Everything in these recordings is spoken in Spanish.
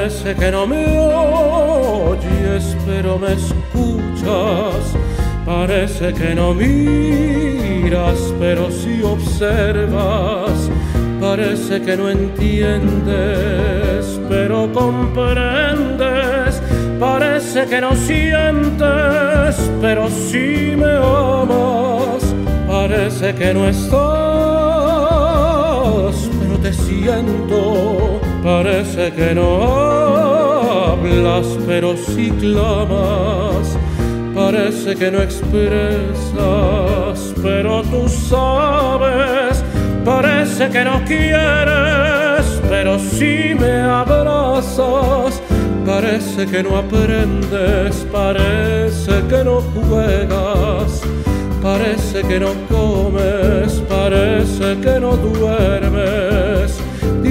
Parece que no me oyes, pero me escuchas. Parece que no miras, pero sí observas. Parece que no entiendes, pero comprendes. Parece que no sientes, pero sí me amas. Parece que no estás, pero te siento. Parece que no hablas, pero sí clamas. Parece que no expresas, pero tú sabes. Parece que no quieres, pero sí me abrazas. Parece que no aprendes, parece que no juegas. Parece que no comes, parece que no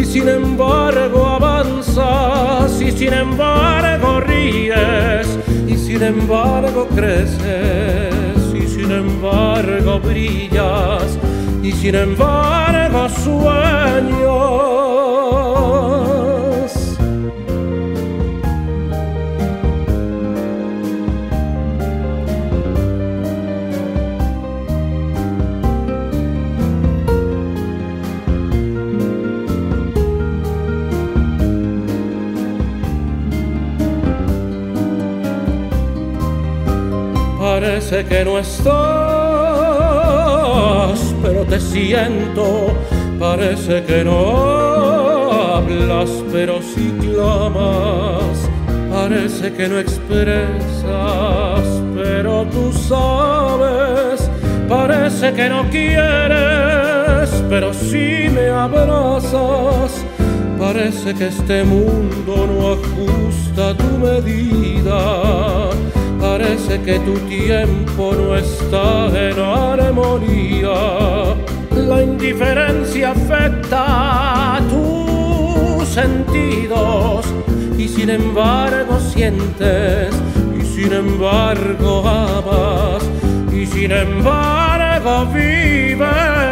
sin embargo avanzas y sin embargo ríes y sin embargo creces y sin embargo brillas y sin embargo sueños Parece que no estás, pero te siento. Parece que no hablas, pero sí clamas. Parece que no expresas, pero tú sabes. Parece que no quieres, pero sí me abrazas. Parece que este mundo no ajusta tu medida Que tu tiempo no está en armonía. La indiferencia afecta tus sentidos y sin embargo sientes y sin embargo amas y sin embargo vives.